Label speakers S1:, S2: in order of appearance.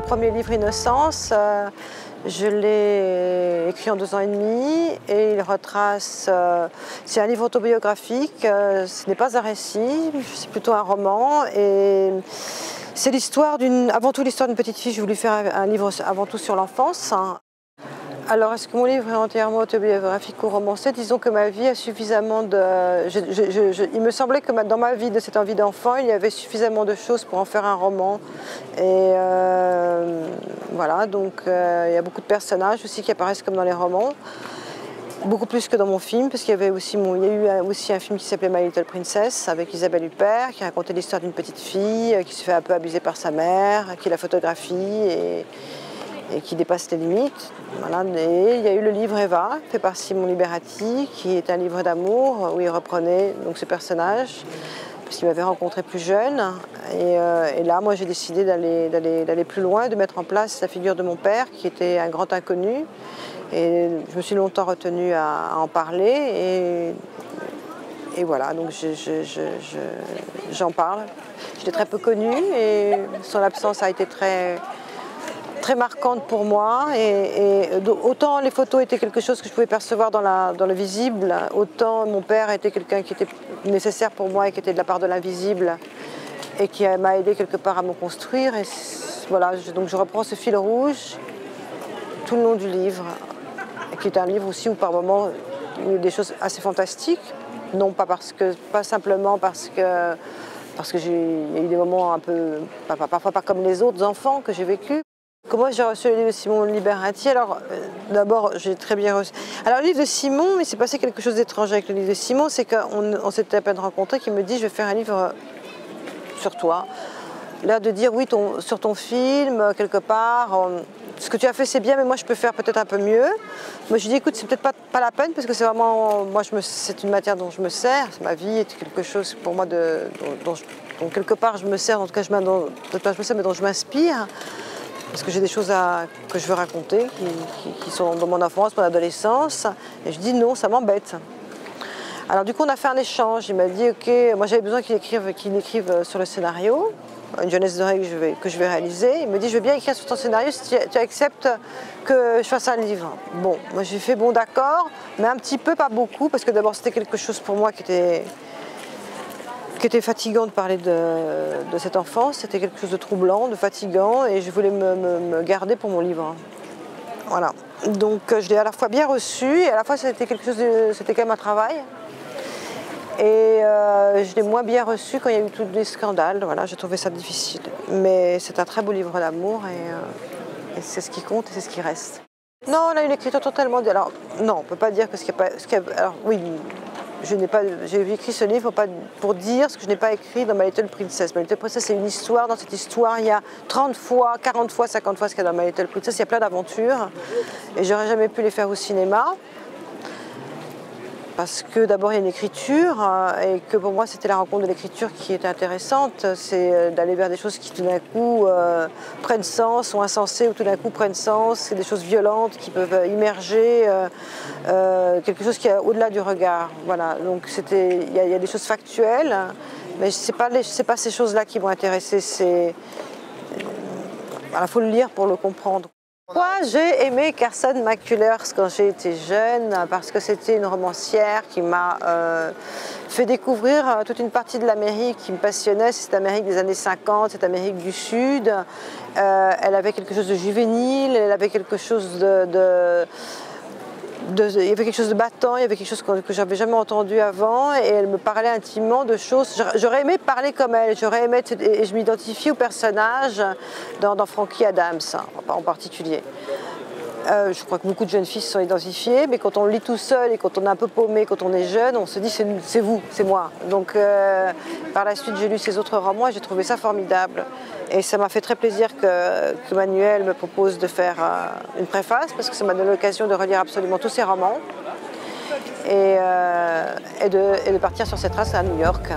S1: premier livre Innocence, euh, je l'ai écrit en deux ans et demi et il retrace. euh, c'est un livre autobiographique, euh, ce n'est pas un récit, c'est plutôt un roman et c'est l'histoire d'une. Avant tout, l'histoire d'une petite fille. J'ai voulu faire un, un livre avant tout sur l'enfance. hein. Alors, est-ce que mon livre est entièrement autobiographique ou romancé? Disons que ma vie a suffisamment de. il me semblait que dans ma vie de cette envie d'enfant, il y avait suffisamment de choses pour en faire un roman. Et euh, voilà, donc euh, il y a beaucoup de personnages aussi qui apparaissent comme dans les romans. Beaucoup plus que dans mon film, parce qu'il y avait aussi, mon- il y a eu aussi un film qui s'appelait My Little Princess avec Isabelle Huppert, qui racontait l'histoire d'une petite fille euh, qui se fait un peu abuser par sa mère, qui la photographie et, et qui dépasse les limites. Et il y a eu le livre Eva, fait par Simon Liberati, qui est un livre d'amour où il reprenait donc, ce personnage, puisqu'il m'avait rencontré plus jeune. Et, euh, là, moi, j'ai décidé d'aller, plus loin, de mettre en place la figure de mon père, qui était un grand inconnu. Et je me suis longtemps retenue à, en parler. Et, voilà, donc je- je- je- je- j'en parle. Je l'ai très peu connu et son absence a été très, très marquante pour moi. Et, autant les photos étaient quelque chose que je pouvais percevoir dans, la- dans le visible, autant mon père était quelqu'un qui était nécessaire pour moi et qui était de la part de l'invisible et qui m'a aidé quelque part à me construire. Voilà, je- donc je reprends ce fil rouge tout le long du livre, qui est un livre aussi où par moments il y a des choses assez fantastiques, non pas parce que, pas simplement parce que, parce que j'ai eu des moments un peu, parfois pas comme les autres enfants que j'ai vécu. Comment j'ai reçu le livre de Simon Liberati Alors, euh, d'abord, j'ai très bien reçu. Alors, le livre de Simon, il s'est passé quelque chose d'étrange avec le livre de Simon, c'est qu'on on s'était à peine rencontrés, qu'il me dit Je vais faire un livre sur toi. Là, de dire oui, ton- sur ton film, euh, quelque part, euh, ce que tu as fait, c'est bien, mais moi, je peux faire peut-être un peu mieux. Moi, je dis écoute, c'est peut-être pas, pas la peine, parce que c'est vraiment, moi, c'est une matière dont je me sers, c'est ma vie, est quelque chose pour moi de, dont, quelque part je me sers, en tout cas, je, peut-être pas me sers, mais dont je m'inspire. Parce que j'ai des choses que je veux raconter qui, sont dans mon enfance, mon adolescence. Et je dis non, ça m'embête. Alors du coup, on a fait un échange. Il m'a dit, ok, moi j'avais besoin qu'il écrive, écrive euh, sur le scénario, une jeunesse dorée que je vais, que je vais réaliser. Il me dit, je veux bien écrire sur ton scénario si tu acceptes que je fasse un livre. Bon, moi j'ai fait bon d'accord, mais un petit peu, pas beaucoup, parce que d'abord c'était quelque chose pour moi qui était, qui était fatigant de parler de, cette enfance. C'était quelque chose de troublant, de fatigant, et je voulais me, garder pour mon livre. Voilà. Donc euh, je l'ai à la fois bien reçu, et à la fois c'était quelque chose c'était quand même un travail. Et euh, je l'ai moins bien reçu quand il y a eu tous les scandales. Voilà, j'ai trouvé ça difficile. Mais c'est un très beau livre d'amour et, euh, c'est ce qui compte et c'est ce qui reste. Non, on a une écriture totalement. Alors, non, on ne peut pas dire que ce qui a pas. ce qui a- alors, oui, je n'ai pas. J'ai écrit ce livre pour, dire ce que je n'ai pas écrit dans My Little Princess. My Little Princess, c'est une histoire. Dans cette histoire, il y a 30 fois, 40 fois, 50 fois ce qu'il y a dans My Little Princess. Il y a plein d'aventures. Et j'aurais jamais pu les faire au cinéma parce que d'abord il y a une écriture euh, et que pour moi c'était la rencontre de l'écriture qui était intéressante, c'est euh, d'aller vers des choses qui tout d'un coup euh, prennent sens, sont insensées ou tout d'un coup prennent sens, c'est des choses violentes qui peuvent immerger euh, euh, quelque chose qui est au-delà du regard. Voilà, donc c'était, il y, y a des choses factuelles, mais c'est pas c'est pas ces choses-là qui m'ont intéressé, c'est il faut le lire pour le comprendre. Moi, j'ai aimé Carson McCullers quand j'ai été jeune parce que c'était une romancière qui m'a euh, fait découvrir euh, toute une partie de l'Amérique qui me passionnait. C'est l'Amérique des années 50, cette Amérique du Sud. Euh, elle avait quelque chose de juvénile, elle avait quelque chose de- il y avait quelque chose de battant, il y avait quelque chose que, j'avais jamais entendu avant et elle me parlait intimement de choses. J'aurais- aimé parler comme elle, j'aurais aimé être- et je m'identifie au personnage dans, dans Frankie Adams en en particulier. Euh, je crois que beaucoup de jeunes filles se sont identifiées, mais quand on lit tout seul et quand on est un peu paumé, quand on est jeune, on se dit c'est vous, c'est moi. Donc euh, par la suite j'ai lu ses autres romans et j'ai trouvé ça formidable. Et ça m'a fait très plaisir que, Manuel me propose de faire euh, une préface parce que ça m'a donné l'occasion de relire absolument tous ses romans et, et de, et de partir sur cette trace à New York.